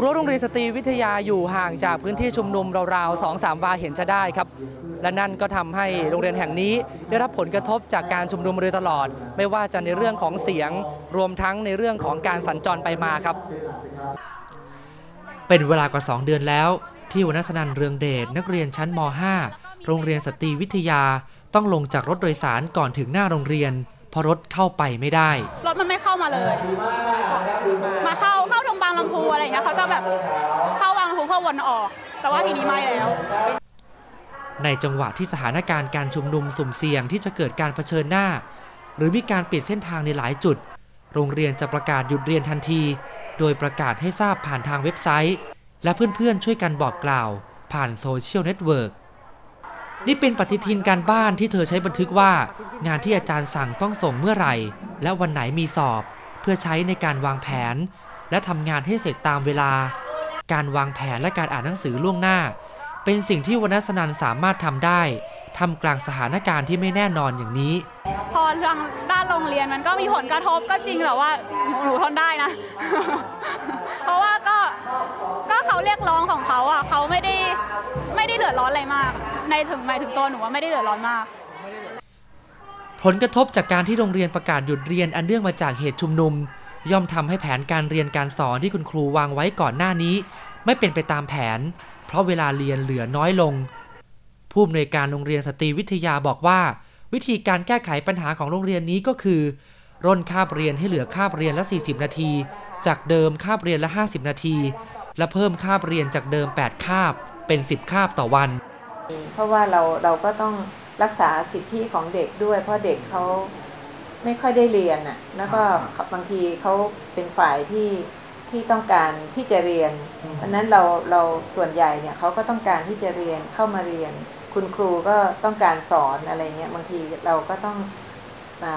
รั้วโรงเรียนสตรีวิทยาอยู่ห่างจากพื้นที่ชุมนุมราวๆ2-3วาเห็นจะได้ครับ และนั่นก็ทำให้โรงเรียนแห่งนี้ได้รับผลกระทบจากการชุมนุมมาโดยตลอด ไม่ว่าจะในเรื่องของเสียงรวมทั้งในเรื่องของการสัญจรไปมาครับ เป็นเวลากว่า 2 เดือนแล้ว ที่วรรณสนันเรืองเดชนักเรียนชั้นม .5 โรงเรียนสตรีวิทยาต้องลงจากรถโดยสารก่อนถึงหน้าโรงเรียนเพราะรถเข้าไปไม่ได้ รถมันไม่เข้ามาเลย มาเข้าเข้าตรงบางลำพูอะไรอย่างเงี้ยเขาจะแบบเข้าบางลำพูเพื่อวนออก แต่ว่าทีนี้ไม่แล้ว ในจังหวะที่สถานการณ์การชุมนุมสุ่มเสี่ยงที่จะเกิดการเผชิญหน้า หรือมีการปิดเส้นทางในหลายจุด โรงเรียนจะประกาศหยุดเรียนทันที โดยประกาศให้ทราบผ่านทางเว็บไซต์ และเพื่อนๆช่วยกันบอกกล่าว ผ่าน social network นี่เป็นปฏิทินการบ้านที่เธอใช้บันทึกว่า งานที่อาจารย์สั่งต้องส่งเมื่อไหร่ และวันไหนมีสอบ เพื่อใช้ในการวางแผน และทำงานให้เสร็จตามเวลา การวางแผนและการอ่านหนังสือล่วงหน้า เป็นสิ่งที่วรรณสนันสามารถทำได้ทำกลางสถานการณ์ที่ไม่แน่นอนอย่างนี้ พอทางด้านโรงเรียนมันก็มีผลกระทบก็จริงแต่ว่าหนูทนได้นะ เพราะว่าก็ก็เขาเรียกร้องของเขาอะเขาไม่ได้ไม่ได้เดือดร้อนอะไรมาก ในถึงหมายถึงตัวหนูว่าไม่ได้เดือดร้อนมากผลกระทบจากการที่โรงเรียนประกาศหยุดเรียนอันเนื่องมาจากเหตุชุมนุม ย่อมทำให้แผนการเรียนการสอนที่คุณครูวางไว้ก่อนหน้านี้ ไม่เป็นไปตามแผน เพราะเวลาเรียนเหลือน้อยลง ผู้อำนวยการโรงเรียนสตรีวิทยาบอกว่า วิธีการแก้ไขปัญหาของโรงเรียนนี้ก็คือ ร่นคาบเรียนให้เหลือคาบเรียนละ 40 นาที จากเดิมคาบเรียนละ 50 นาที และเพิ่มคาบเรียนจากเดิม 8 คาบ เป็น 10 คาบต่อวัน เพราะว่าเราเราก็ต้องรักษาสิทธิของเด็กด้วย เพราะเด็กเขา ไม่ค่อยได้เรียนอะ แล้วก็บางทีเขาเป็นฝ่ายที่ที่ต้องการที่จะเรียนอืมเพราะฉะนั้นเราเราส่วนใหญ่เนี่ยเขาก็ต้องการที่จะเรียนเข้ามาเรียน คุณครูก็ต้องการสอนอะไรเงี้ยบางทีเราก็ต้องอา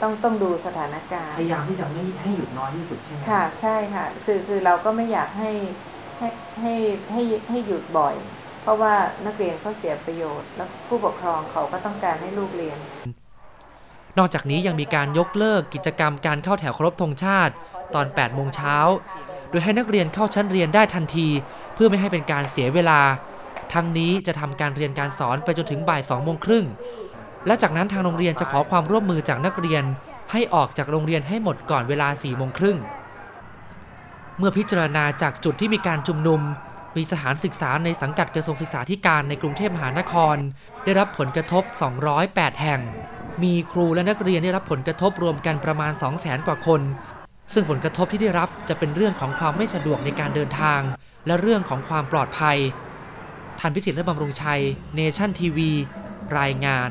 ต้องต้องดูสถานการณ์พยายามที่จะไม่ให้หยุดน้อยที่สุดใช่ไหมค่ะใช่ค่ะ คือคือเราก็ไม่อยากให้ให้ให้ให้ให้หยุดบ่อย เพราะว่านักเรียนเขาเสียประโยชน์ แล้วผู้ปกครองเขาก็ต้องการให้ลูกเรียน นอกจากนี้ยังมีการยกเลิกกิจกรรมการเข้าแถวเคารพธงชาติ ตอน 8 โมงเช้า โดยให้นักเรียนเข้าชั้นเรียนได้ทันที เพื่อไม่ให้เป็นการเสียเวลา ทั้งนี้จะทำการเรียนการสอนไปจนถึงบ่าย2โมงครึ่ง และจากนั้นทางโรงเรียนจะขอความร่วมมือจากนักเรียน ให้ออกจากโรงเรียนให้หมดก่อนเวลา4โมงครึ่ง เมื่อพิจารณาจากจุดที่มีการชุมนุม มีสถานศึกษาในสังกัดกระทรวงศึกษาธิการในกรุงเทพมหานคร ได้รับผลกระทบ 208 แห่ง มีครูและนักเรียนได้รับผลกระทบรวมกันประมาณ 2 0 0แสนกว่าคน ซึ่งผลกระทบที่ได้รับจะเป็นเรื่องของความไม่สะดวกในการเดินทาง และเรื่องของความปลอดภัยทันพิสิทธิ์และบำรุงชัย เนชั่นทีวี รายงาน